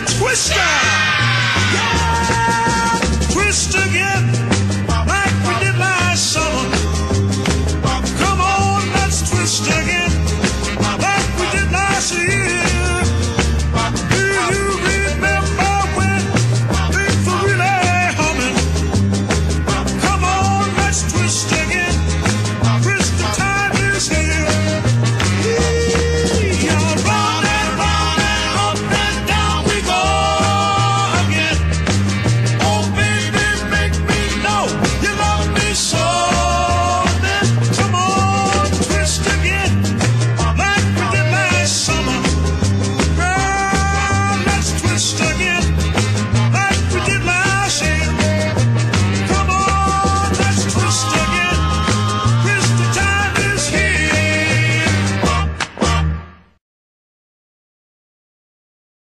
the twister. Yeah.